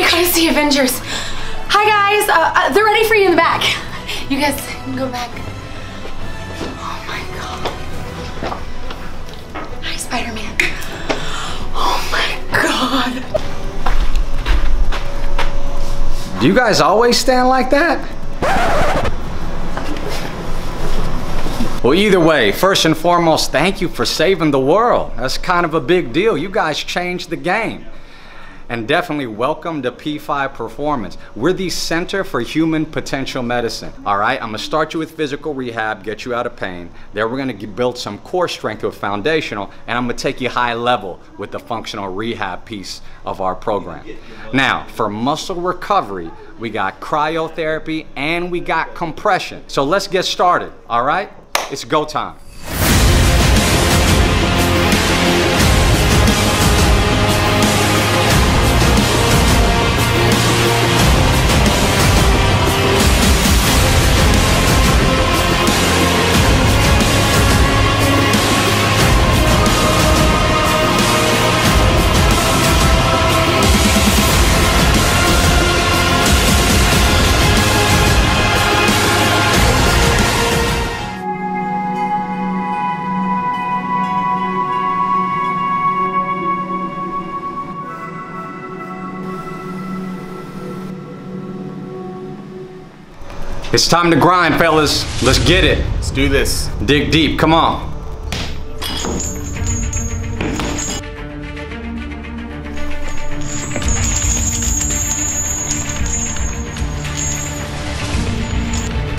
My god, it's the Avengers. Hi guys, uh, uh, they're ready for you in the back. You guys can go back. Oh my god. Hi, Spider-Man. Oh my god. Do you guys always stand like that? Well, either way, first and foremost, thank you for saving the world. That's kind of a big deal. You guys changed the game. And definitely welcome to P5 Performance. We're the Center for Human Potential Medicine. All right, I'm gonna start you with physical rehab, get you out of pain. Then we're gonna build some core strength with foundational, and I'm gonna take you high level with the functional rehab piece of our program. Now, for muscle recovery, we got cryotherapy and we got compression. So let's get started, all right? It's go time. It's time to grind, fellas. Let's get it. Let's do this. Dig deep, come on.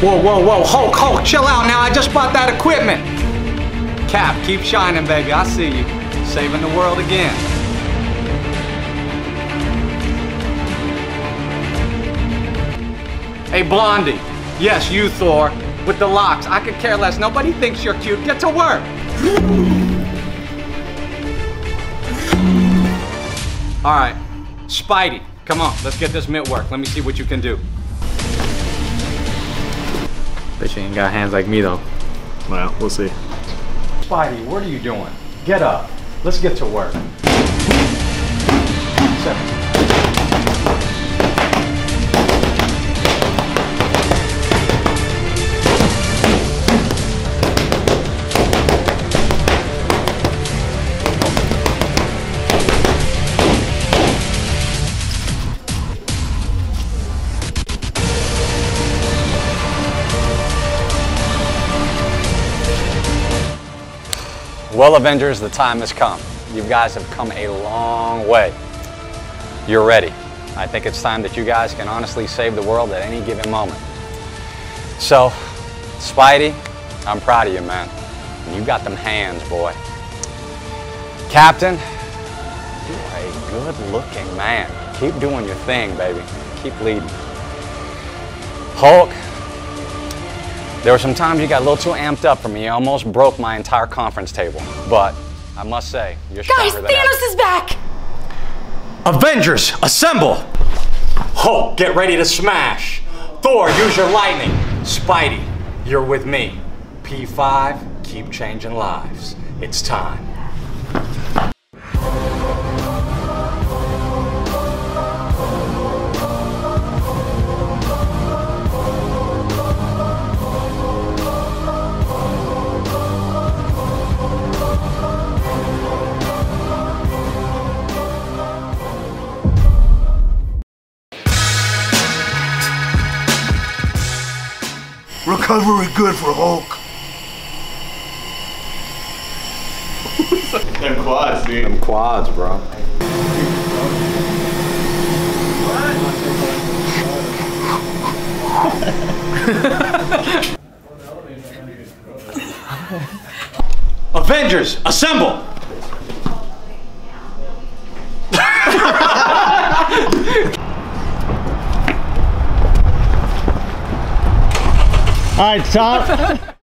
Whoa, whoa, whoa, Hulk, Hulk, chill out now. I just bought that equipment. Cap, keep shining, baby. I see you. Saving the world again. Hey, Blondie. Yes, you, Thor. With the locks. I could care less. Nobody thinks you're cute. Get to work. All right. Spidey, come on. Let's get this mitt work. Let me see what you can do. Bet you ain't got hands like me though. Well, we'll see. Spidey, what are you doing? Get up. Let's get to work. Seven. Well, Avengers, the time has come. You guys have come a long way. You're ready. I think it's time that you guys can honestly save the world at any given moment. So, Spidey, I'm proud of you, man. You got them hands, boy. Captain, you are a good looking man. Keep doing your thing, baby. Keep leading. Hulk, there were some times you got a little too amped up for me. You almost broke my entire conference table. But I must say, you're Guys, stronger than ever. Thanos is back! Avengers, assemble! Hulk, get ready to smash! Thor, use your lightning! Spidey, you're with me. P5, keep changing lives. It's time. Recovery good for Hulk. Them quads, dude. Them quads, bro. Avengers, assemble! All right, Tom.